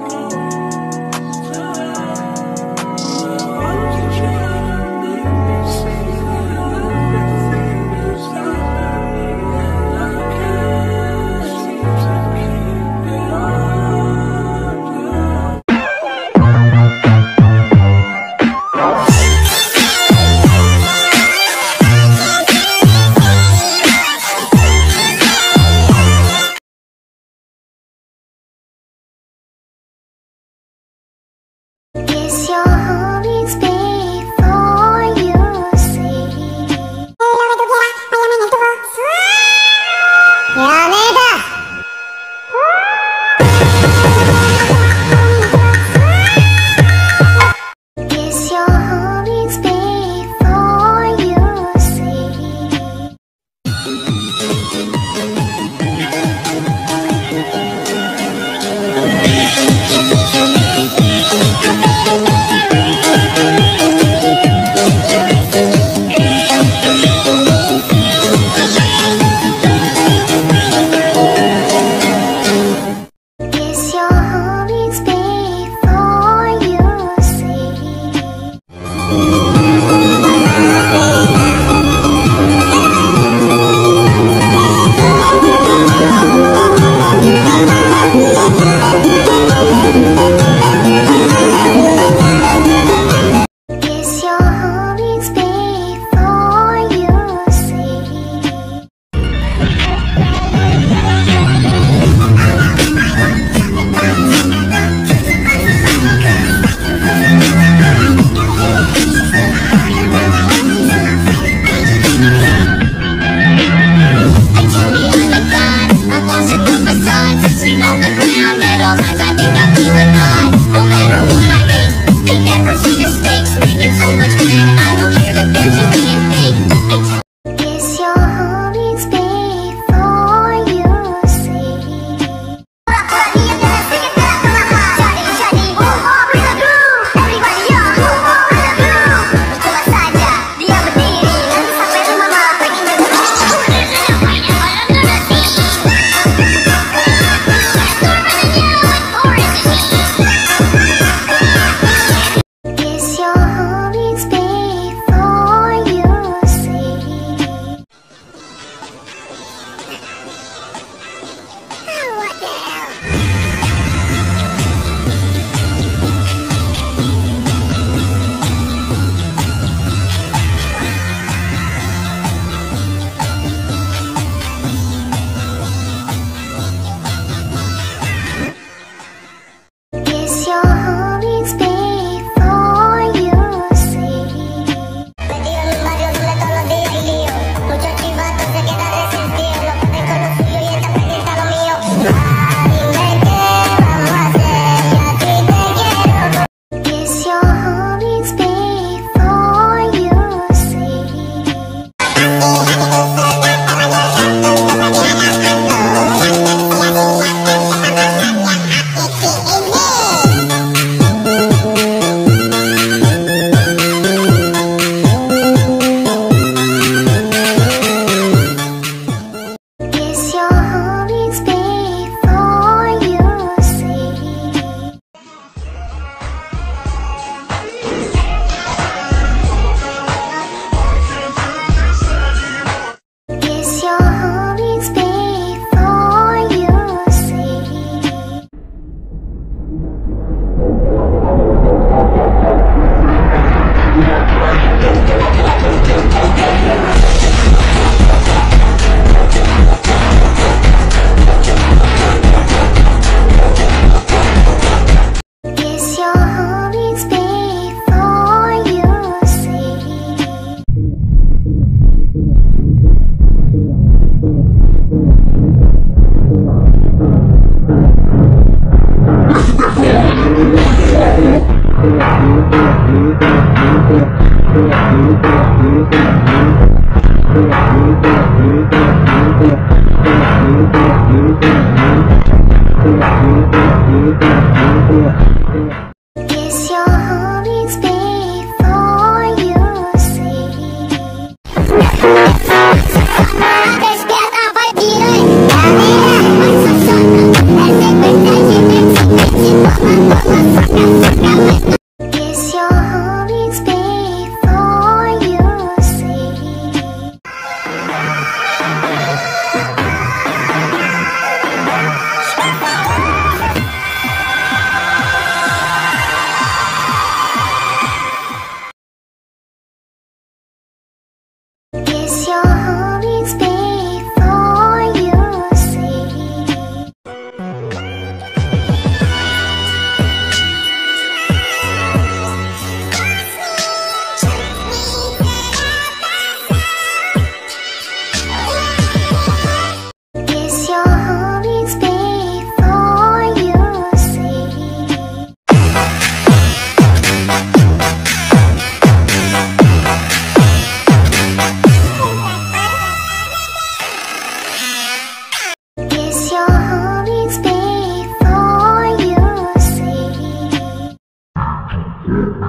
Oh. Yes, your heart is before you see. Yeah.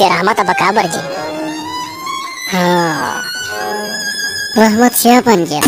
Si Rahmat apa kabar Ji? Oh. Rahmat siapa? Kiss